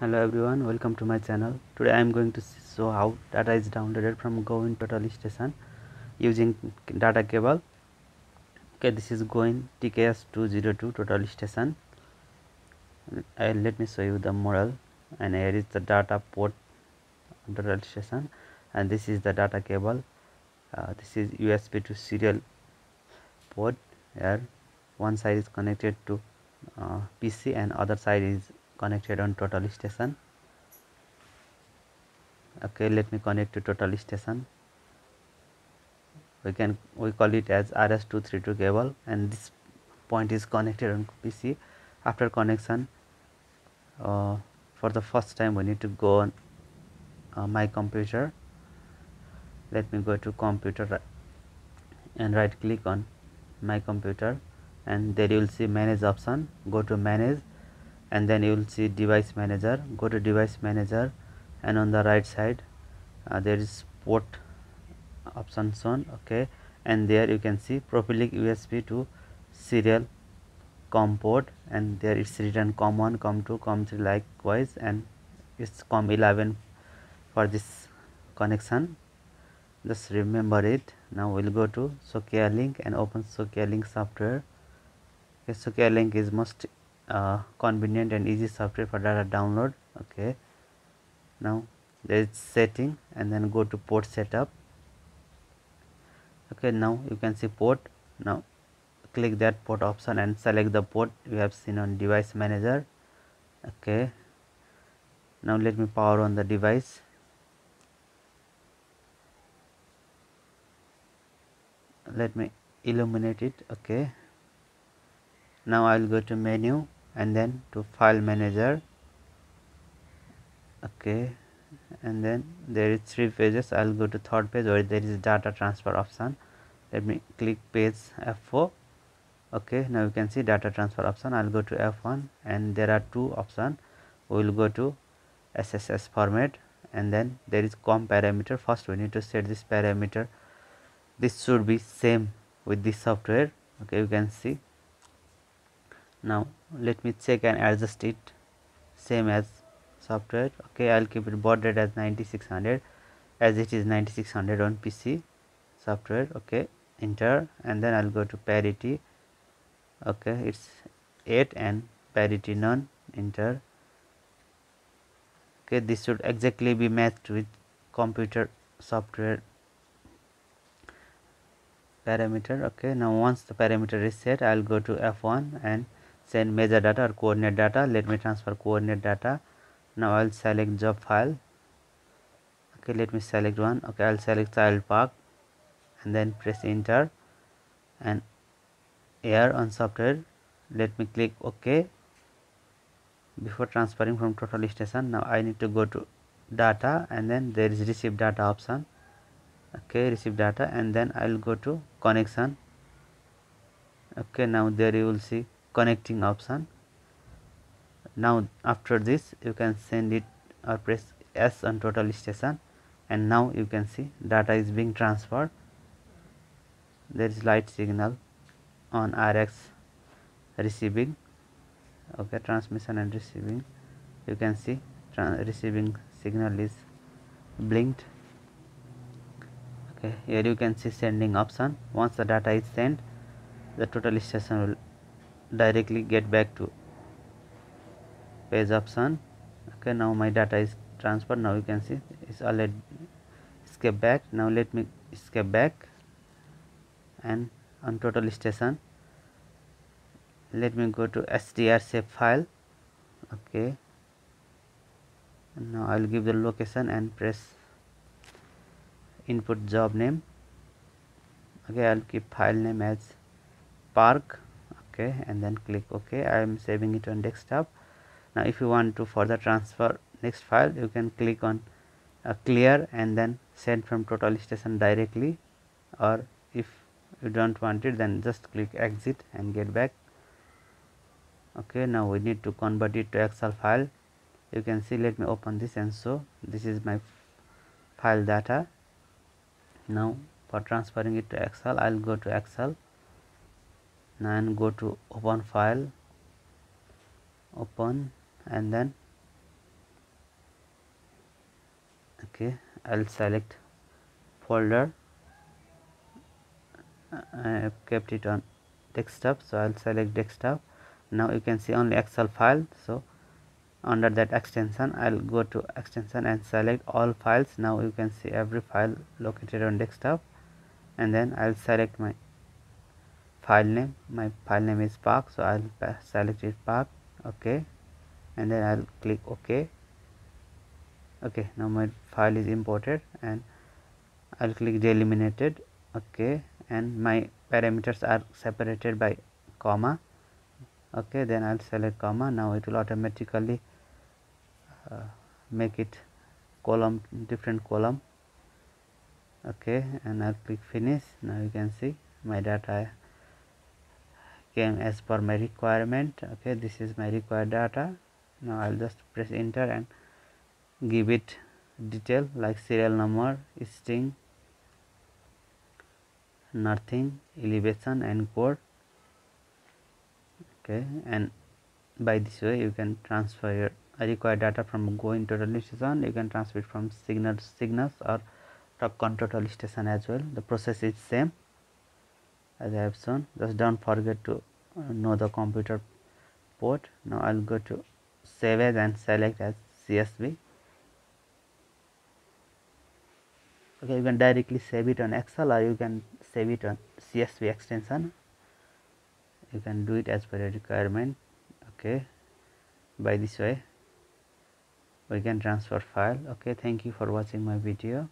hello everyone welcome to my channel. Today i am going to show how data is downloaded from Gowin total station using data cable. Okay this is Gowin tks 202 total station. Uh, let me show you the model. And here is the data port total station. And this is the data cable. Uh, this is usb to serial port. Here one side is connected to uh, pc and other side is connected on total station. Okay let me connect to total station. We can we call it as rs232 cable and this point is connected on pc after connection uh, for the first time we need to go on uh, my computer. Let me go to computer and right click on my computer and there you will see manage option. Go to manage and then you will see device manager. Go to device manager and on the right side uh, there is port option shown okay? And there you can see Profilic USB to serial COM port and there it's written COM1 COM2 COM3 likewise and it's COM11 for this connection. Just remember it. Now we'll go to Sokkia link and open Sokkia link software. Okay, Sokkia link is most uh, convenient and easy software for data download. Okay. Now there is setting and then go to port setup. Okay now you can see port. Now click that port option and select the port we have seen on device manager. Okay. Now let me power on the device. Let me illuminate it. Okay. Now i'll go to menu and then to file manager. Okay. And then there is three pages. I'll go to third page where there is data transfer option. Let me click page f4 okay. Now you can see data transfer option. I'll go to f1 and there are two options. We will go to sss format. And then there is com parameter. First we need to set this parameter. This should be same with this software. Okay. You can see now let me check and adjust it. Same as software okay i'll keep it baud rate as 9600 as it is 9600 on pc software okay enter and then i'll go to parity okay it's 8 and parity none enter. Okay this should exactly be matched with computer software parameter okay. Now once the parameter is set i'll go to f1 and send measure data or coordinate data. Let me transfer coordinate data. Now i'll select job file. Okay let me select one. Okay i'll select child park and then press enter. And here on software let me click ok. Before transferring from total station now i need to go to data and then there is receive data option. Okay receive data and then i'll go to connection. Okay now there you will see connecting option. Now after this you can send it or press s on total station. And now you can see data is being transferred. There is light signal on rx receiving. Okay transmission and receiving. You can see receiving signal is blinked. Okay here you can see sending option. Once the data is sent the total station will directly get back to page option okay now my data is transferred. Now you can see it's already escape back. Now let me escape back and on total station let me go to str save file. Okay now i'll give the location and press input job name. Okay i'll keep file name as park okay and then click ok i am saving it on desktop. Now if you want to further transfer next file you can click on uh, clear and then send from total station directly. Or if you don't want it then just click exit and get back. Okay now we need to convert it to excel file. You can see let me open this and so this is my file data. Now for transferring it to excel i'll go to excel and go to open file. Open and then okay I'll select folder. I have kept it on desktop so I'll select desktop. Now you can see only Excel file so under that extension I'll go to extension and select all files. Now you can see every file located on desktop. And then I'll select my file name my file name is park so I'll select it park okay? And then I'll click OK. Okay now my file is imported and I'll click delimited okay? And my parameters are separated by comma okay? Then I'll select comma. Now it will automatically uh, make it column different column okay? And I'll click finish. Now you can see my data came as per my requirement okay this is my required data. Now I'll just press enter and give it detail like serial number string nothing elevation and code. Okay and by this way you can transfer your required data from Gowin total station you can transfer it from signal signals or Topcon total station as well. The process is same as I have shown. Just don't forget to uh, know the computer port. Now I'll go to save as and select as CSV okay you can directly save it on Excel or you can save it on CSV extension. You can do it as per your requirement. Okay by this way we can transfer file. Okay thank you for watching my video